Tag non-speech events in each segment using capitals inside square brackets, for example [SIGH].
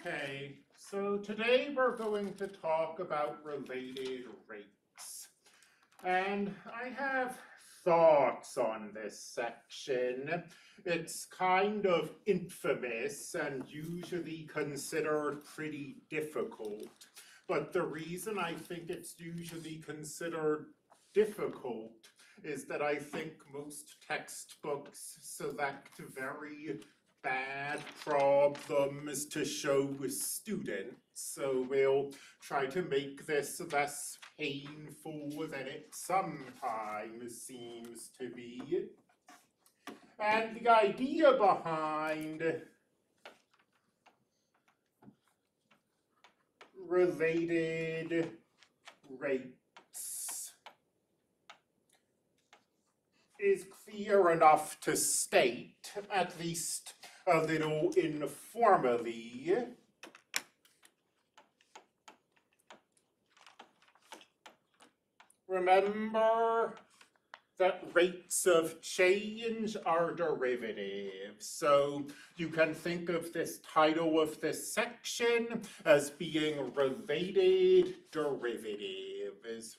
Okay, so today we're going to talk about related rates. And I have thoughts on this section. It's kind of infamous and usually considered pretty difficult. But the reason I think it's usually considered difficult is that I think most textbooks select very bad problems to show with students. So we'll try to make this less painful than it sometimes seems to be. And the idea behind related rates is clear enough to state, at least Uh, a little informally. Remember that rates of change are derivatives. So you can think of this title of this section as being related derivatives.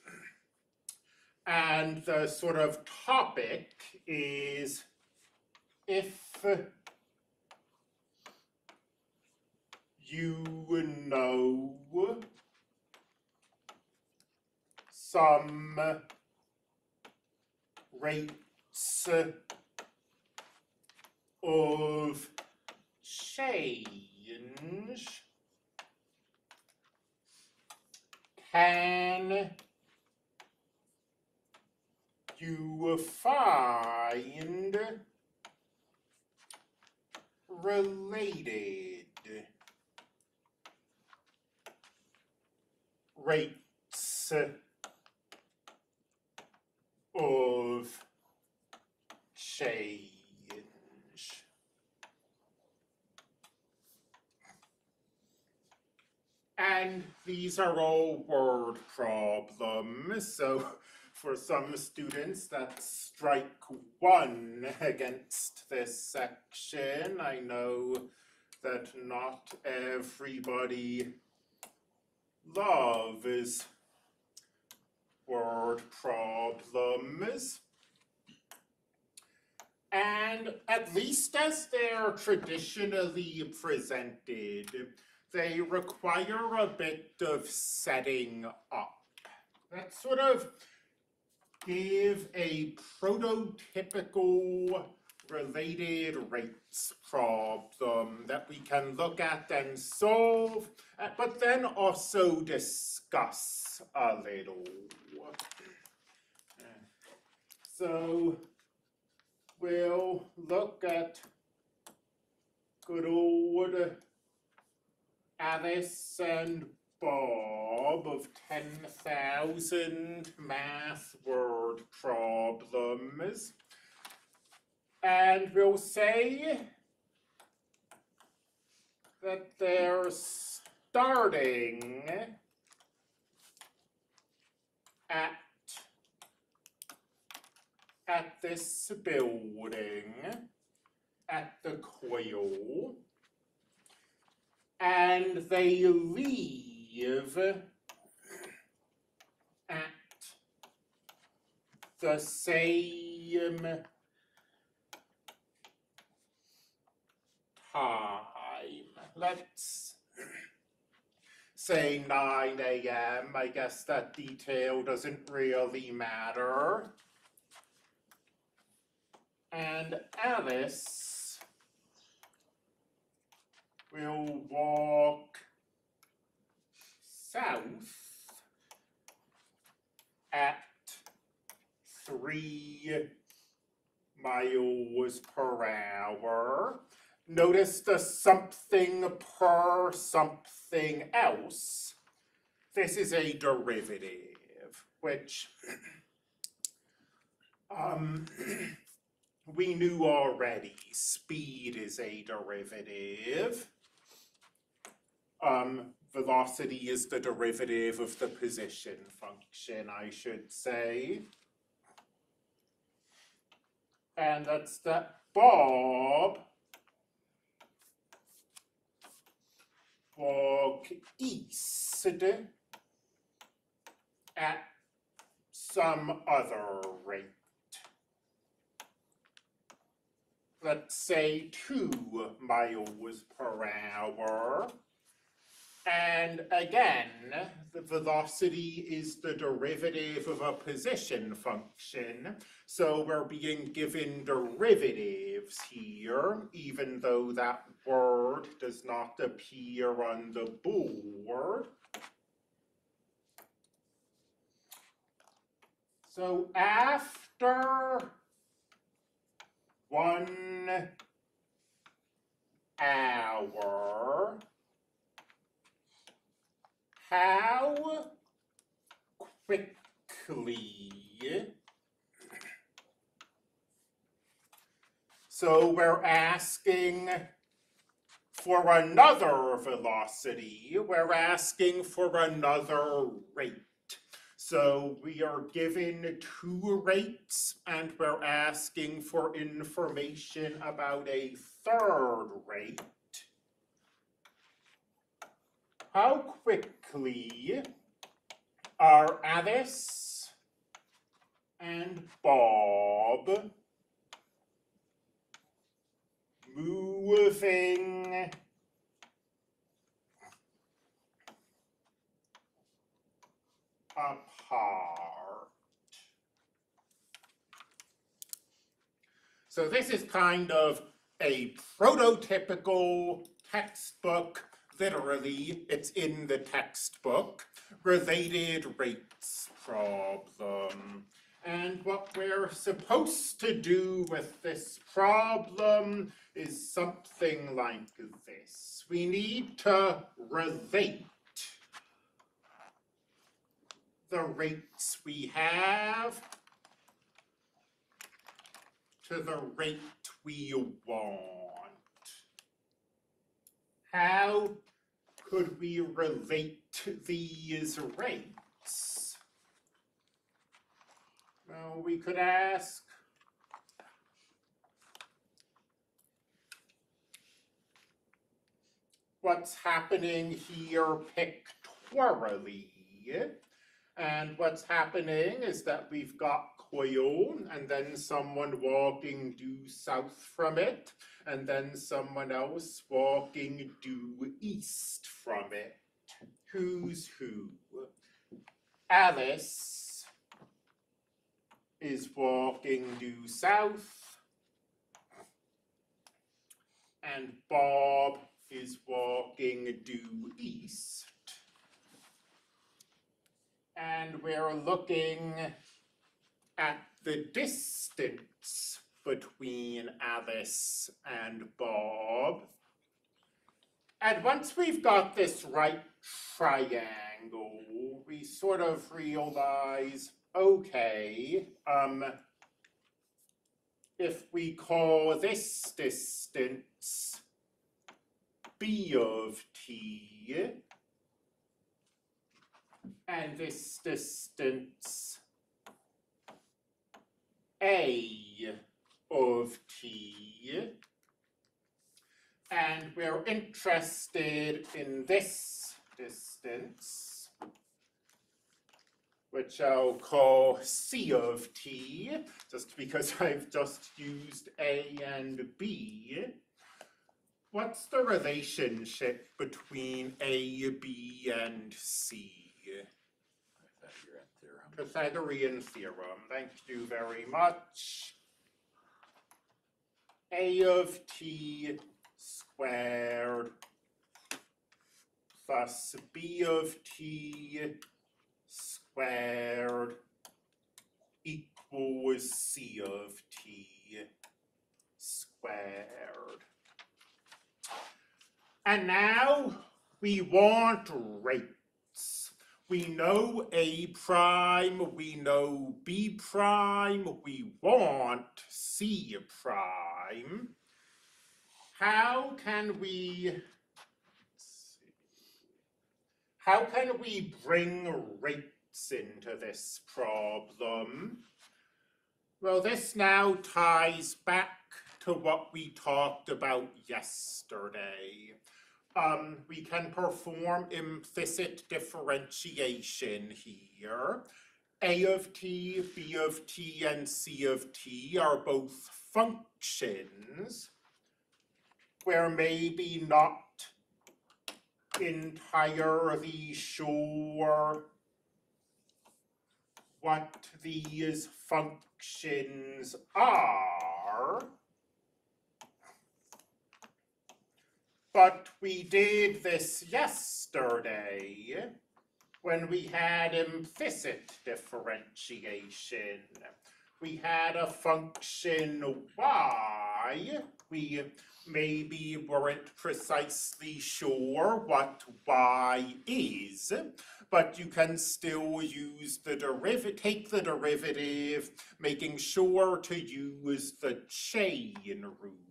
And the sort of topic is if you know. Some rates of change can you find related rates of change. And these are all word problems, so for some students, that's strike one against this section. I know that not everybody loves word problems. And at least as they're traditionally presented, they require a bit of setting up. That sort of give a prototypical related rates problem that we can look at and solve, uh, but then also discuss a little. So we'll look at good old Alice and Bob of ten thousand math word problems. And we'll say that they're starting at at this building at the coil. And they leave at the same time. Let's say nine AM. I guess that detail doesn't really matter. And Alice will walk south at three miles per hour. Notice the something per something else. This is a derivative, which [CLEARS THROAT] um, [CLEARS THROAT] we knew already. Speed is a derivative. Um, velocity is the derivative of the position function, I should say. And that's that Bob walk east at some other rate. Let's say two miles per hour. And again, the velocity is the derivative of a position function. So we're being given derivatives here, even though that word does not appear on the board. So after one hour, how quickly so we're asking for another velocity, we're asking for another rate. So we are given two rates and we're asking for information about a third rate. How quickly are Alice and Bob moving apart. So this is kind of a prototypical textbook, literally, it's in the textbook, related rates problem. And what we're supposed to do with this problem is something like this. We need to relate the rates we have to the rate we want. How could we relate to these rates? Well, we could ask what's happening here pictorially. And what's happening is that we've got coil and then someone walking due south from it and then someone else walking due east from it. Who's who? Alice is walking due south and Bob is walking due east. And we're looking at the distance between Alice and Bob. And once we've got this right triangle, we sort of realize, okay, um, if we call this distance B of t, and this distance A of t. And we're interested in this distance, which I'll call C of t, just because [LAUGHS] I've just used A and B. What's the relationship between A, B, and C? Pythagorean theorem, thank you very much. A of t squared plus b of t squared equals c of t squared. And now we want rates. We know A prime, we know B prime, we want C prime. How can we, how can we bring rates into this problem? Well, this now ties back to what we talked about yesterday. Um, we can perform implicit differentiation here. A of t, B of t, and C of t are both functions. We're maybe not entirely sure what these functions are. But we did this yesterday when we had implicit differentiation. We had a function y. We maybe weren't precisely sure what y is, but you can still use the derivative, take the derivative, making sure to use the chain rule.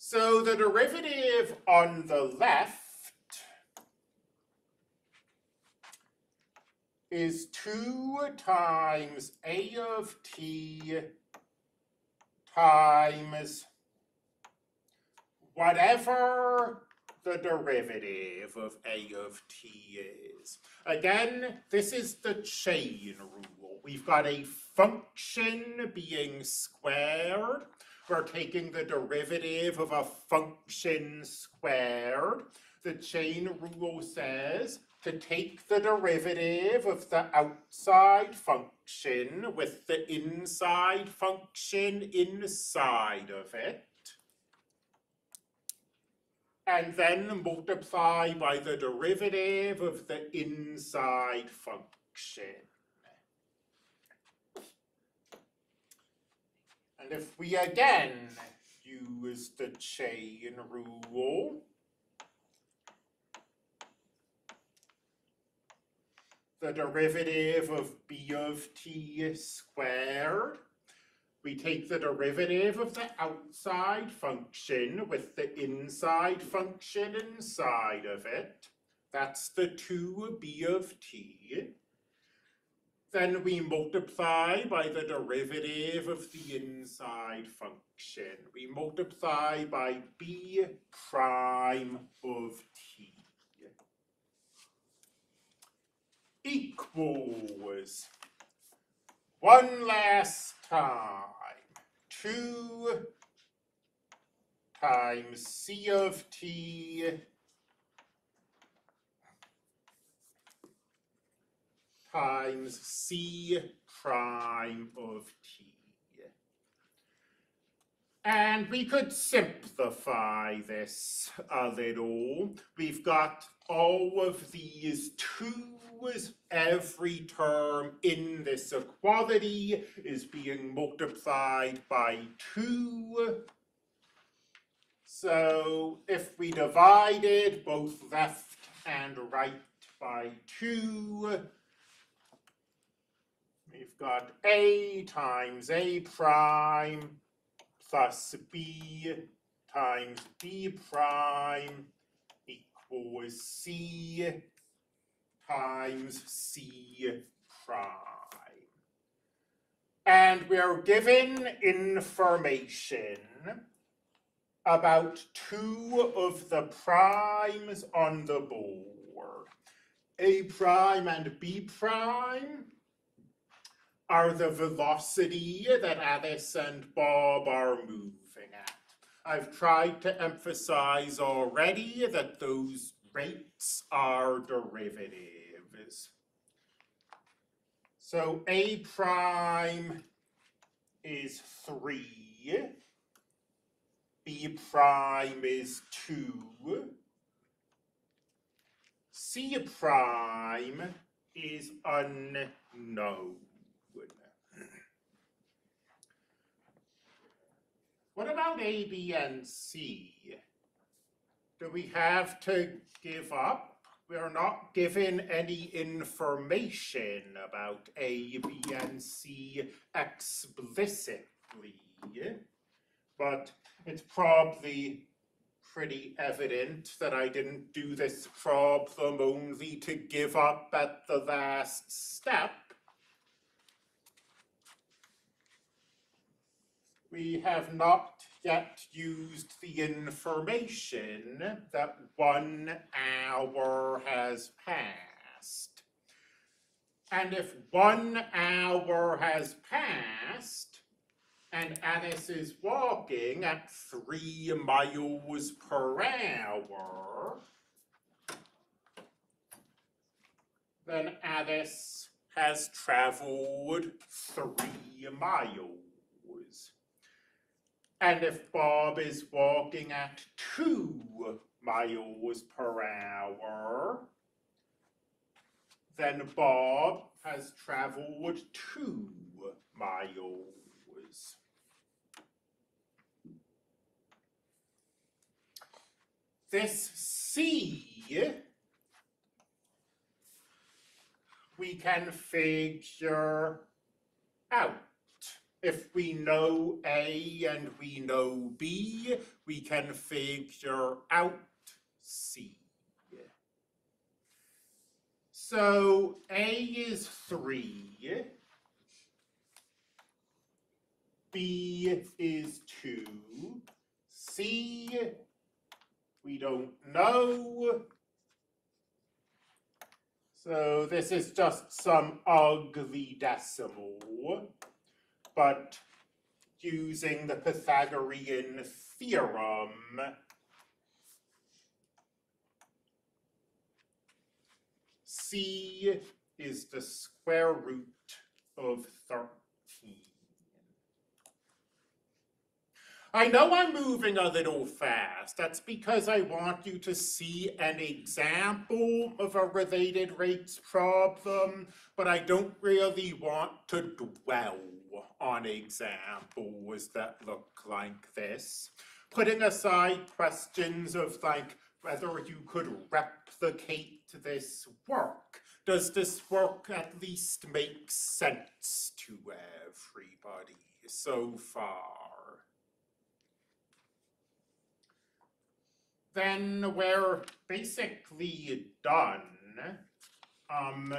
So the derivative on the left is two times a of t times whatever the derivative of a of t is. Again, this is the chain rule. We've got a function being squared. We're taking the derivative of a function squared. The chain rule says to take the derivative of the outside function with the inside function inside of it, and then multiply by the derivative of the inside function. And if we again use the chain rule, the derivative of b of t squared. We take the derivative of the outside function with the inside function inside of it. That's the 2b of t. Then we multiply by the derivative of the inside function. We multiply by b prime of t. equals one last time two times C of t times C prime of t. And we could simplify this a little. We've got all of these twos. Every term in this equality is being multiplied by two. So if we divided both left and right by two, we've got a times a prime plus b times b prime equals c times c prime. And we are given information about two of the primes on the board. A prime and B prime are the velocity that Alice and Bob are moving at. I've tried to emphasize already that those rates are derivatives. So A prime is three, B prime is two, C prime is unknown. What about A, B, and C? Do we have to give up? We are not given any information about A, B, and C explicitly. But it's probably pretty evident that I didn't do this problem only to give up at the last step. We have not yet used the information that one hour has passed. And if one hour has passed, and Alice is walking at three miles per hour, then Alice has traveled three miles. And if Bob is walking at two miles per hour, then Bob has traveled two miles. This C we can figure out. If we know A and we know B, we can figure out C. So A is three. B is two. C, we don't know. So this is just some ugly decimal, but using the Pythagorean theorem, C is the square root of thirteen. I know I'm moving a little fast. That's because I want you to see an example of a related rates problem, but I don't really want to dwell on examples that look like this. Putting aside questions of like whether you could replicate this work, does this work at least make sense to everybody so far? then we're basically done. Um,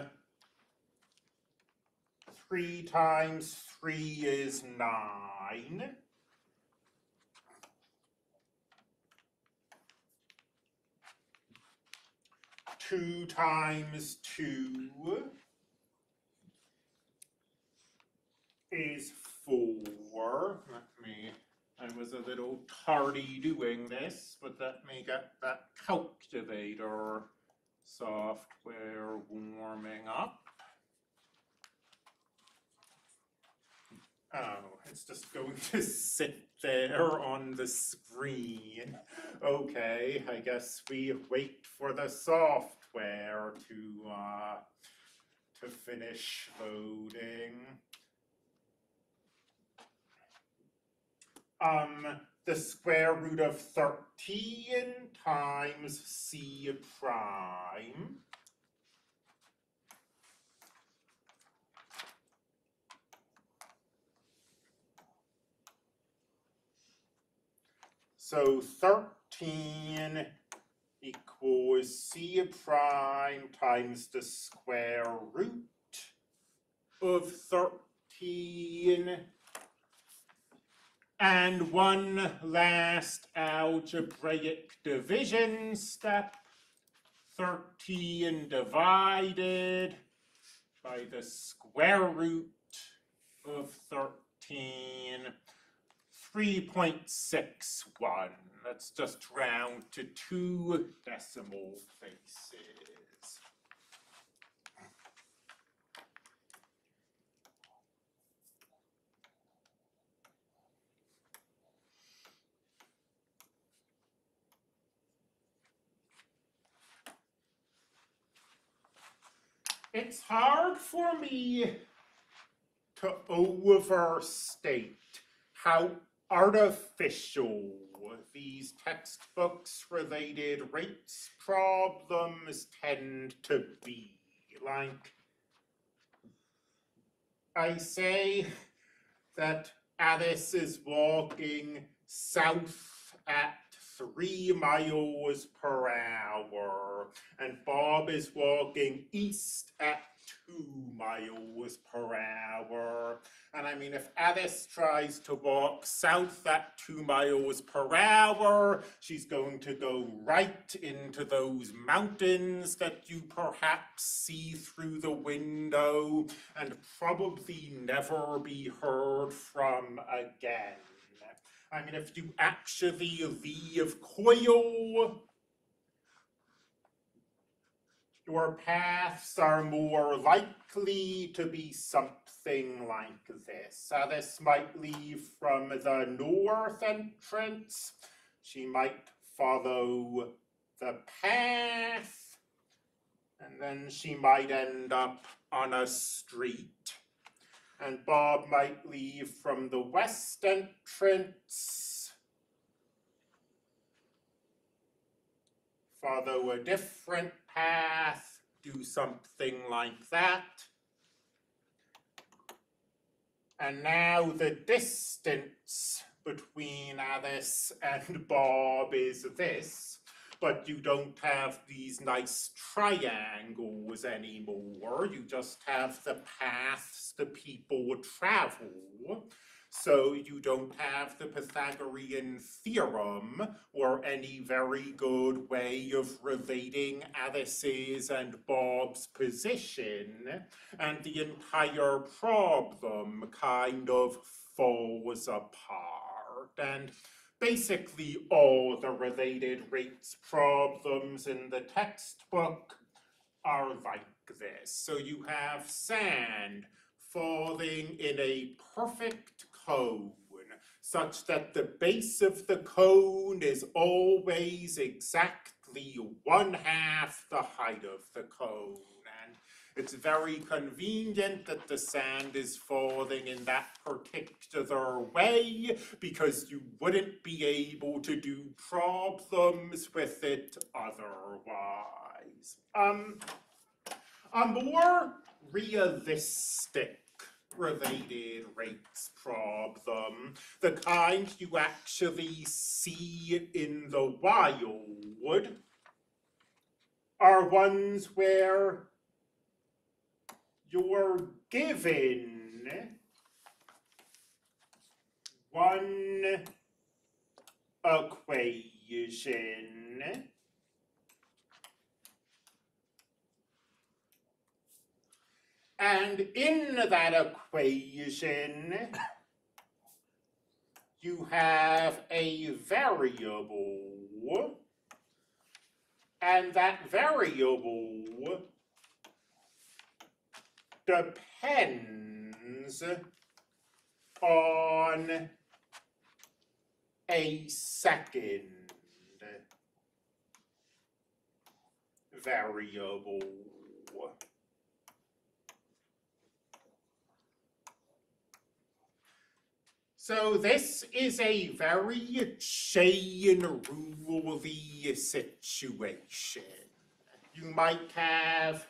three times three is nine. Two times two is four. Let me I was a little tardy doing this, but let me get that calculator software warming up. Oh, it's just going to sit there on the screen. Okay, I guess we wait for the software to, uh, to finish loading. um, the square root of thirteen times c prime. So thirteen equals c prime times the square root of thirteen and one last algebraic division step. Thirteen divided by the square root of thirteen. Three point six one. Let's just round to two decimal places. It's hard for me to overstate how artificial these textbooks related rates problems tend to be. Like, I say that Alice is walking south at three miles per hour, and Bob is walking east at two miles per hour. And I mean, if Alice tries to walk south at two miles per hour, she's going to go right into those mountains that you perhaps see through the window and probably never be heard from again. I mean, if you actually leave Coil, your paths are more likely to be something like this. Uh, Alice might leave from the north entrance. She might follow the path, and then she might end up on a street. And Bob might leave from the west entrance. Follow a different path, do something like that. And now the distance between Alice and Bob is this, but you don't have these nice triangles anymore. You just have the paths the people would travel. So you don't have the Pythagorean theorem or any very good way of relating Alice's and Bob's position, and the entire problem kind of falls apart. And basically all the related rates problems in the textbook are like this. So you have sand falling in a perfect cone such that the base of the cone is always exactly one half the height of the cone. It's very convenient that the sand is falling in that particular way because you wouldn't be able to do problems with it otherwise. Um, a more realistic related rates problem, the kind you actually see in the wild, are ones where you're given one equation. And in that equation, you have a variable, and that variable depends on a second variable. So this is a very chain rule situation. You might have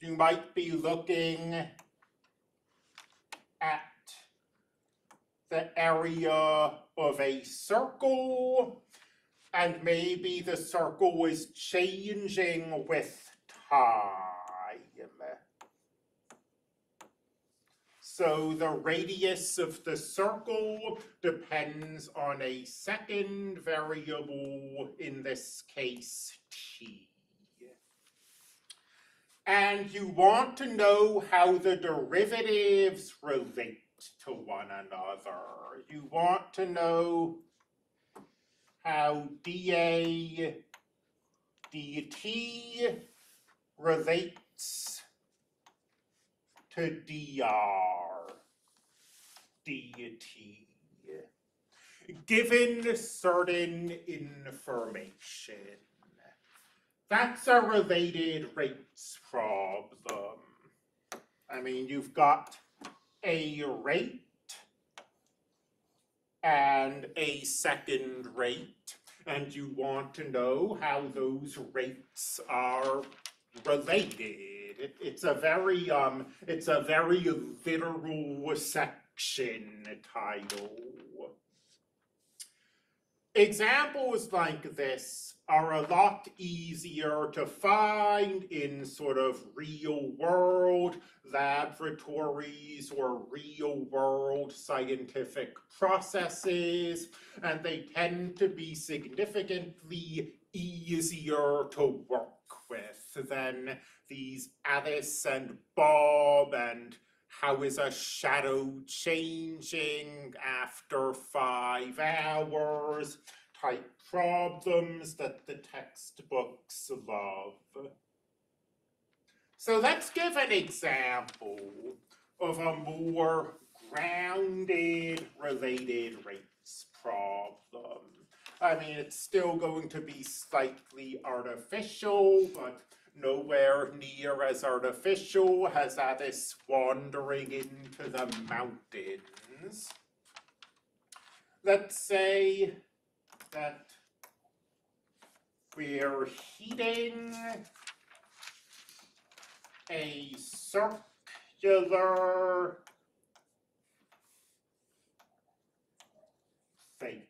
you might be looking at the area of a circle and maybe the circle is changing with time. So the radius of the circle depends on a second variable, in this case, t. And you want to know how the derivatives relate to one another. You want to know how dA dt relates to dr dt given certain information. That's a related rates problem. I mean, you've got a rate and a second rate, and you want to know how those rates are related. It, it's a very um, it's a very literal section section title. Examples like this are a lot easier to find in sort of real world laboratories or real world scientific processes, and they tend to be significantly easier to work with than these Alice and Bob and how is a shadow changing after five hours type problems that the textbooks love. So let's give an example of a more grounded related rates problem. I mean, it's still going to be slightly artificial, but nowhere near as artificial as Alice wandering into the mountains. Let's say that we're heating a circular thing.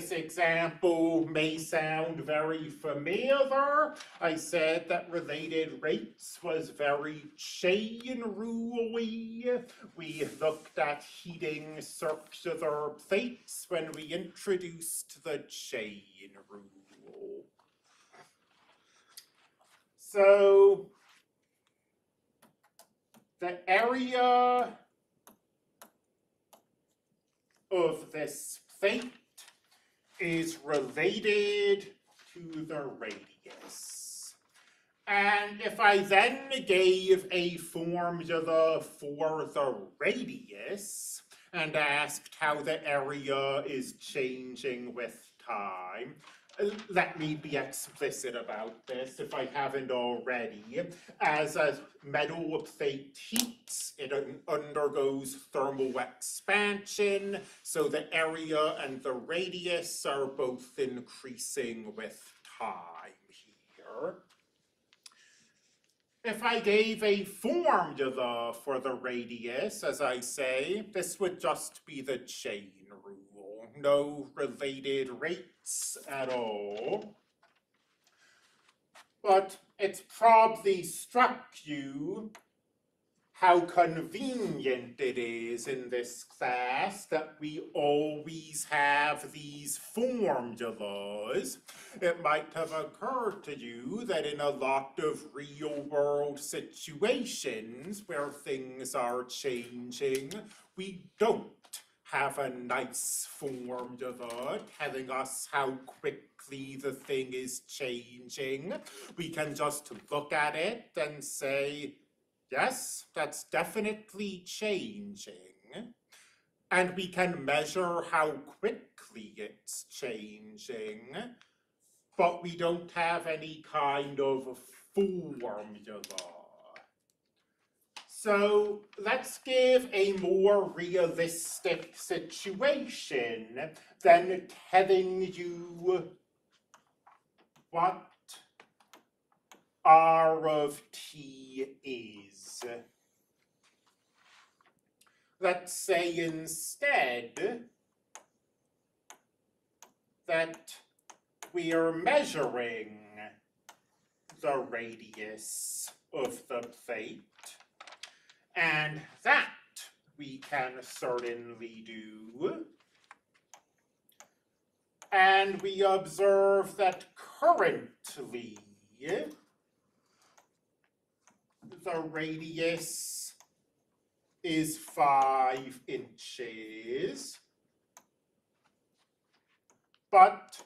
This example may sound very familiar. I said that related rates was very chain rule-y. We looked at heating circular plates when we introduced the chain rule. So the area of this plate is related to the radius. And if I then gave a formula for the radius and asked how the area is changing with time, let me be explicit about this if I haven't already. As a metal plate heats, it undergoes thermal expansion, so the area and the radius are both increasing with time here. If I gave a formula for the radius, as I say, this would just be the chain rule. No related rates at all. But it's probably struck you how convenient it is in this class that we always have these formulas. It might have occurred to you that in a lot of real world situations where things are changing, we don't have a nice formula telling us how quickly the thing is changing. We can just look at it and say, Yes, that's definitely changing. And we can measure how quickly it's changing, but we don't have any kind of formula. So let's give a more realistic situation than telling you what R of t is. Let's say instead that we are measuring the radius of the plate, and that we can certainly do. And we observe that currently the radius is five inches. But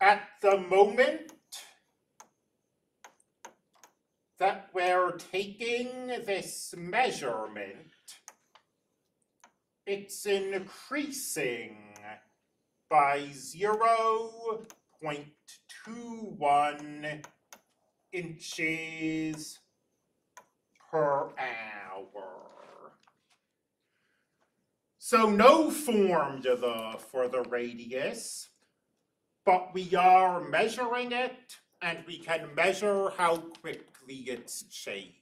at the moment that we're taking this measurement, it's increasing by 0.21 inches per hour. So no formula for the radius, but we are measuring it and we can measure how quickly it's changing.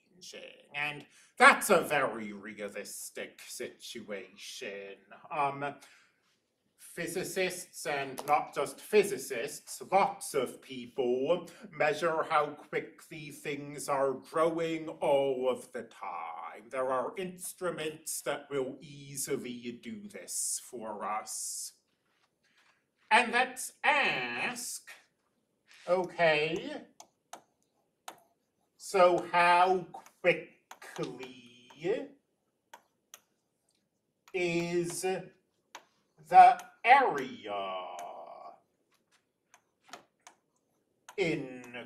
And That's a very realistic situation. Um, physicists and not just physicists, lots of people measure how quickly things are growing all of the time. There are instruments that will easily do this for us. And let's ask, okay, so how quickly is the area increasing?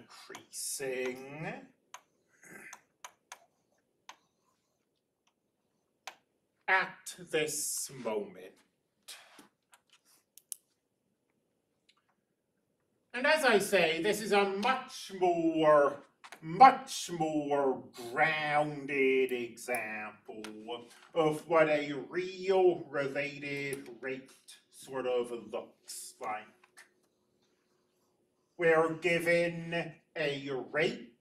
At this moment. And as I say, this is a much more, much more grounded example of what a real related rate sort of looks like. We're given a rate.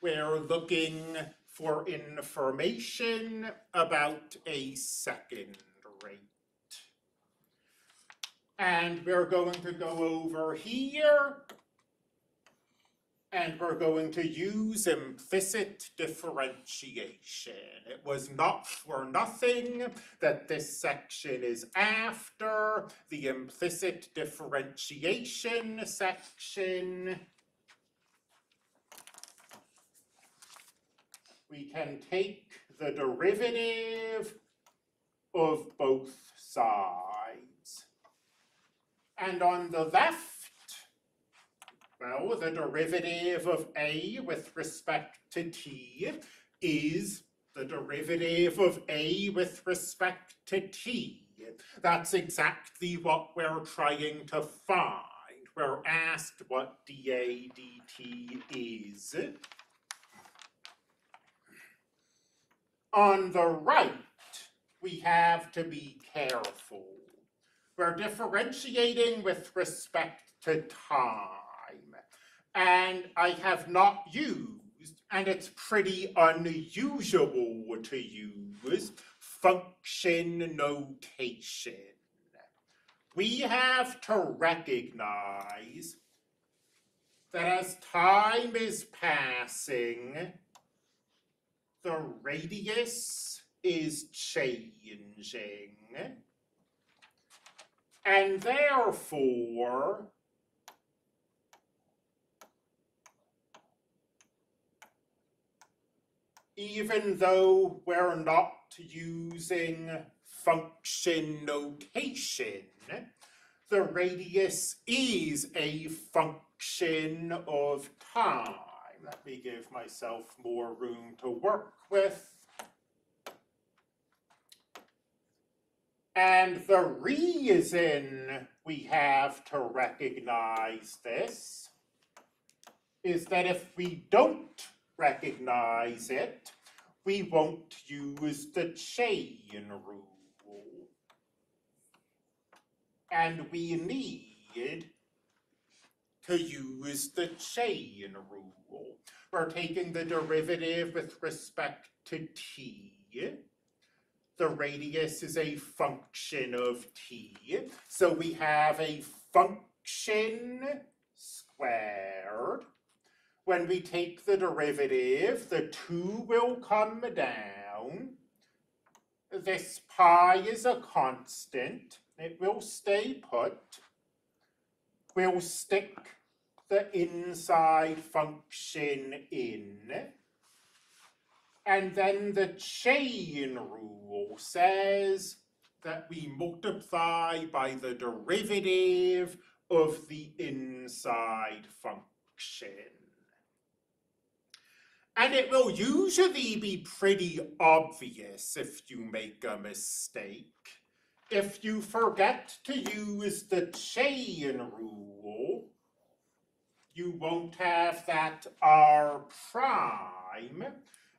We're looking for information about a second rate. And we're going to go over here. And we're going to use implicit differentiation. It was not for nothing that this section is after the implicit differentiation section. We can take the derivative of both sides. And on the left, well, the derivative of a with respect to t is the derivative of a with respect to t. That's exactly what we're trying to find. We're asked what dA dt is. On the right, we have to be careful. We're differentiating with respect to time. And I have not used, and it's pretty unusual to use, function notation. We have to recognize that as time is passing, the radius is changing. And therefore, even though we're not using function notation, the radius is a function of time. Let me give myself more room to work with. And the reason we have to recognize this is that if we don't recognize it, we won't use the chain rule. And we need to use the chain rule. We're taking the derivative with respect to t. The radius is a function of t. So we have a function squared. When we take the derivative, the 2 will come down. This pi is a constant. It will stay put. We'll stick the inside function in. And then the chain rule says that we multiply by the derivative of the inside function. And it will usually be pretty obvious if you make a mistake. If you forget to use the chain rule, you won't have that r prime,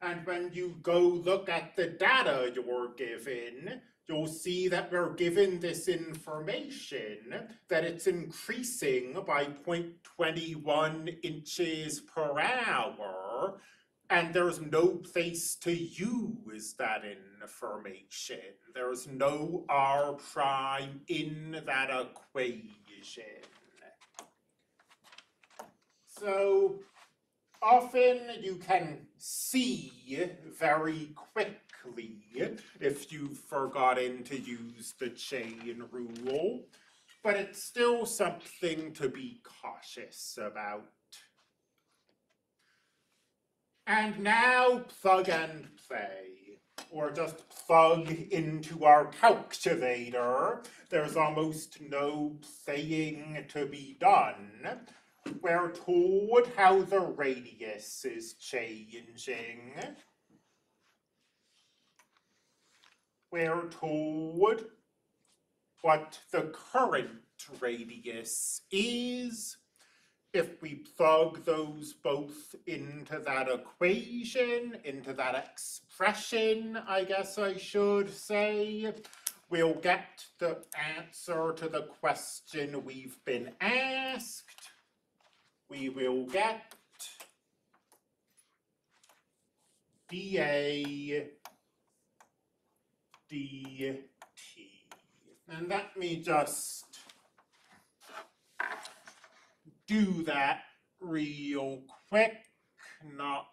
And when you go look at the data you're given, you'll see that we're given this information that it's increasing by 0.21 inches per hour. And there's no place to use that information. There's no R prime in that equation. So often you can see very quickly if you've forgotten to use the chain rule, but it's still something to be cautious about. And now plug and play, or just plug into our calculator. There's almost no playing to be done. We're told how the radius is changing. We're told what the current radius is. If we plug those both into that equation, into that expression, I guess I should say, we'll get the answer to the question we've been asked. We will get dA dt. And let me just do that real quick, not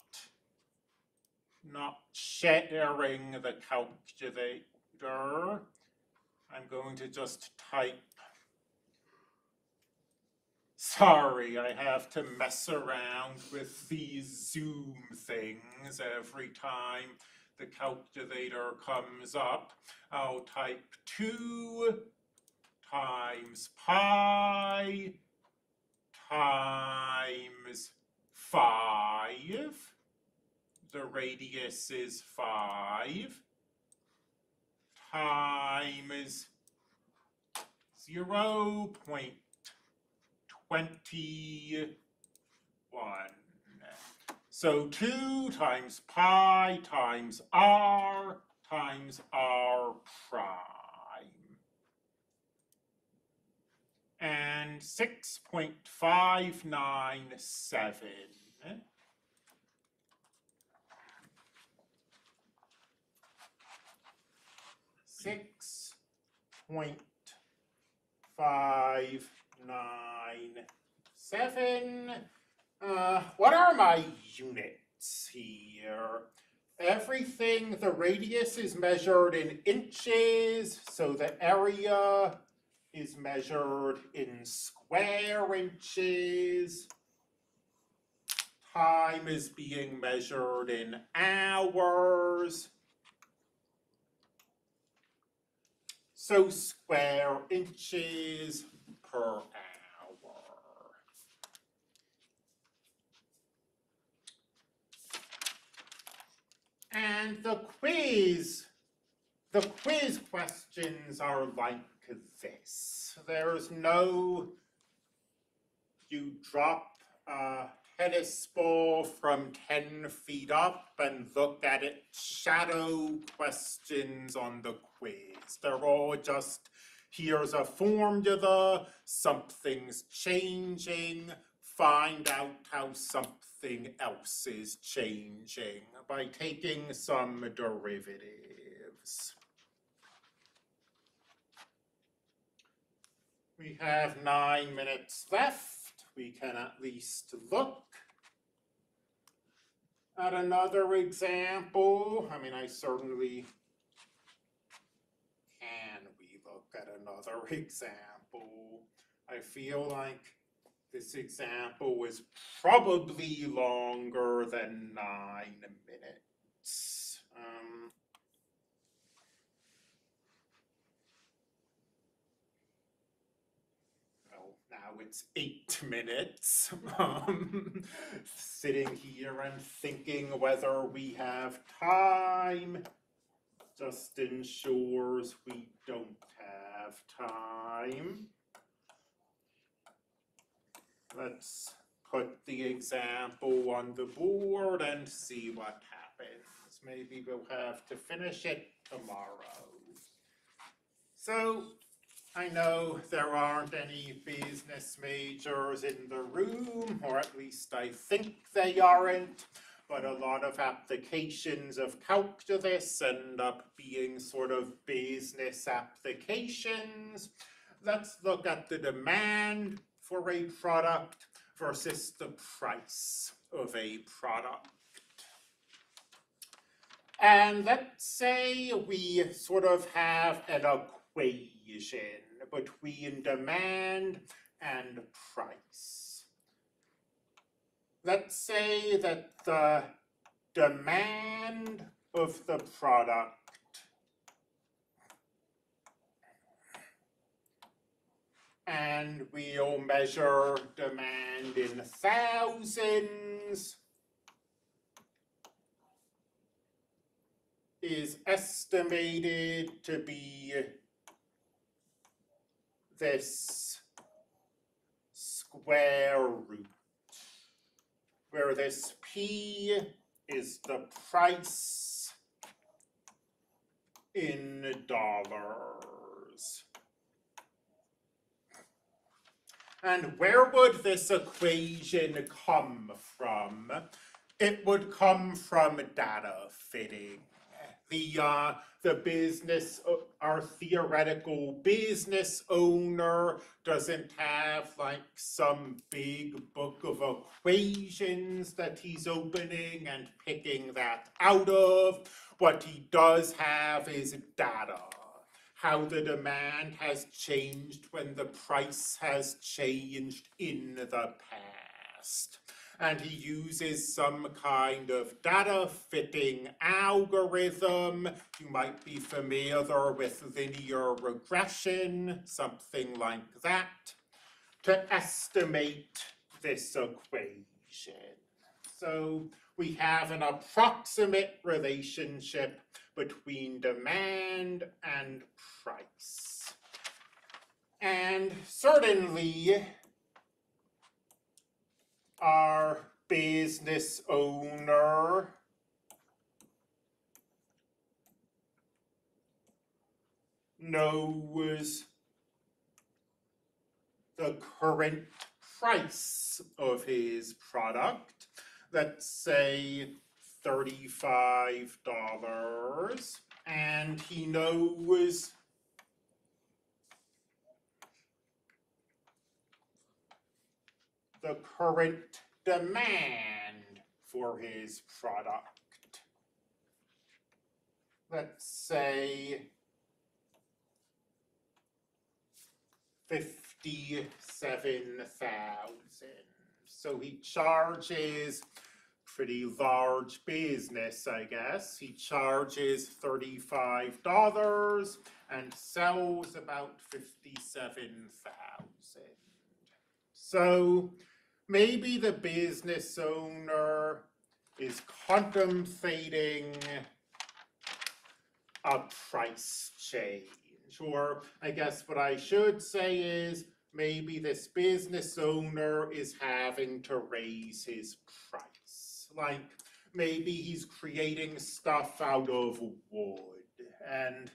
not sharing the calculator. I'm going to just type. Sorry, I have to mess around with these Zoom things every time the calculator comes up. I'll type two times pi times five. The radius is five times zero point twenty-one. So two times pi times r times r prime. And six point five nine seven. Six point five nine seven. Uh, what are my units here? Everything, the radius is measured in inches, so the area is measured in square inches. Time is being measured in hours. So square inches per hour. And the quiz, the quiz questions are like this. There's no, you drop a tennis ball from ten feet up and look at it, shadow questions on the quiz. They're all just, here's a formula, something's changing, find out how something else is changing by taking some derivatives. We have nine minutes left. We can at least look at another example. I mean, I certainly can look at another [LAUGHS] example. I feel like this example was probably longer than nine minutes. Um, well, now it's eight [LAUGHS] minutes. Um, sitting here and thinking whether we have time just ensures we don't have time. Let's put the example on the board and see what happens. happens. Maybe we'll have to finish it tomorrow. So, I know there aren't any business majors in the room, or at least I think they aren't. But a lot of applications of calculus end up being sort of business applications. Let's look at the demand for a product versus the price of a product. And let's say we sort of have an equation between demand and price. Let's say that the demand of the product and we'll measure demand in thousands is estimated to be this square root, where this P is the price in dollars. And where would this equation come from? It would come from data fitting. The, uh, the business, our theoretical business owner doesn't have like some big book of equations that he's opening and picking that out of. What he does have is data how the demand has changed when the price has changed in the past. And he uses some kind of data fitting algorithm. You might be familiar with linear regression, something like that, to estimate this equation. So we have an approximate relationship between demand and price. And certainly, our business owner knows the current price of his product. Let's say thirty-five dollars, and he knows the current demand for his product. Let's say fifty-seven thousand. So he charges pretty large business, I guess. He charges thirty-five dollars and sells about fifty-seven thousand. So maybe the business owner is contemplating a price change. Or I guess what I should say is maybe this business owner is having to raise his price. Like maybe he's creating stuff out of wood and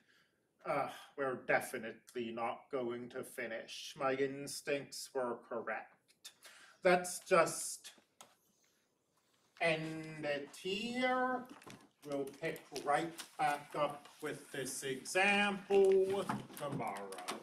uh, we're definitely not going to finish. My instincts were correct. Let's just end it here. We'll pick right back up with this example tomorrow.